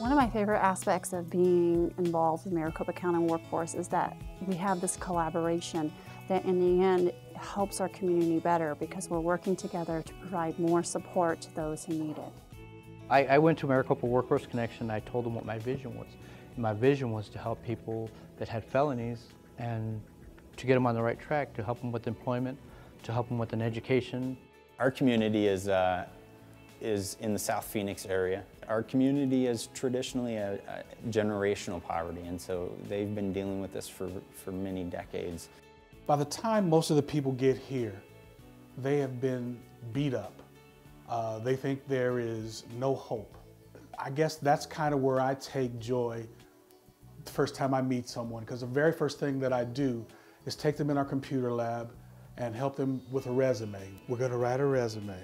One of my favorite aspects of being involved with Maricopa County Workforce is that we have this collaboration that in the end helps our community better because we're working together to provide more support to those who need it. I, I went to Maricopa Workforce Connection and I told them what my vision was. And my vision was to help people that had felonies and to get them on the right track, to help them with employment, to help them with an education. Our community is, uh, is in the South Phoenix area. Our community is traditionally a, a generational poverty, and so they've been dealing with this for, for many decades. By the time most of the people get here, they have been beat up. Uh, they think there is no hope. I guess that's kind of where I take joy the first time I meet someone, because the very first thing that I do is take them in our computer lab and help them with a resume. We're going to write a resume.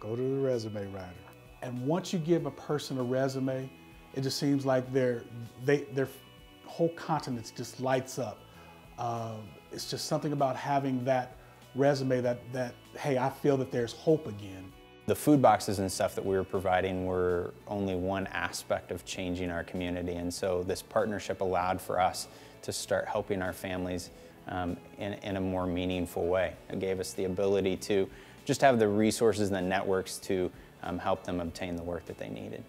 Go to the resume writer. And once you give a person a resume, it just seems like their, they, their whole countenance just lights up. Uh, it's just something about having that resume that, that, hey, I feel that there's hope again. The food boxes and stuff that we were providing were only one aspect of changing our community, and so this partnership allowed for us to start helping our families um, in, in a more meaningful way. It gave us the ability to just have the resources and the networks to um, help them obtain the work that they needed.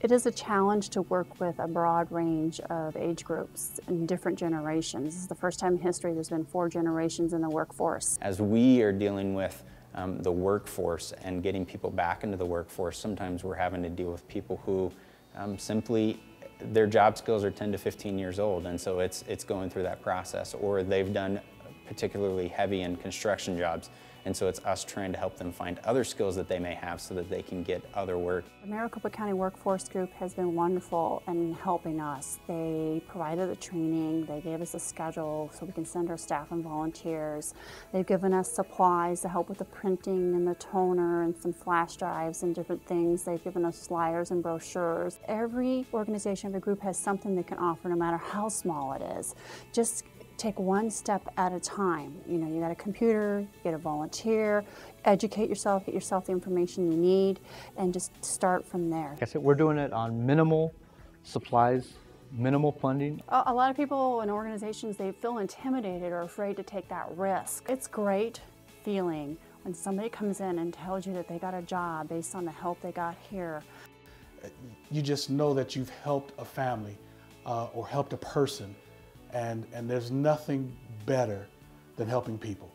It is a challenge to work with a broad range of age groups and different generations. This is the first time in history there's been four generations in the workforce. As we are dealing with um, the workforce and getting people back into the workforce, sometimes we're having to deal with people who um, simply their job skills are 10 to 15 years old and so it's, it's going through that process or they've done particularly heavy in construction jobs and so it's us trying to help them find other skills that they may have so that they can get other work. The Maricopa County Workforce Group has been wonderful in helping us. They provided the training, they gave us a schedule so we can send our staff and volunteers. They've given us supplies to help with the printing and the toner and some flash drives and different things. They've given us flyers and brochures. Every organization, of every group has something they can offer no matter how small it is. Just take one step at a time. You know, you got a computer, you get a volunteer, educate yourself, get yourself the information you need, and just start from there. Like I said, we're doing it on minimal supplies, minimal funding. A, lot of people and organizations, they feel intimidated or afraid to take that risk. It's great feeling when somebody comes in and tells you that they got a job based on the help they got here. You just know that you've helped a family uh, or helped a person and, and there's nothing better than helping people.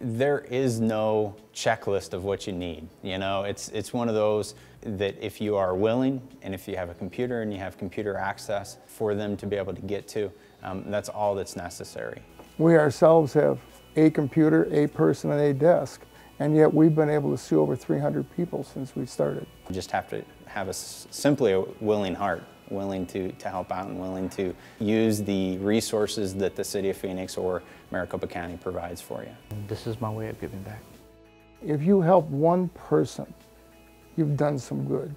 There is no checklist of what you need. You know, it's, it's one of those that if you are willing and if you have a computer and you have computer access for them to be able to get to, um, that's all that's necessary. We ourselves have a computer, a person, and a desk, and yet we've been able to see over 300 people since we started. You just have to have a, simply a willing heart willing to, to help out and willing to use the resources that the City of Phoenix or Maricopa County provides for you. This is my way of giving back. If you help one person, you've done some good.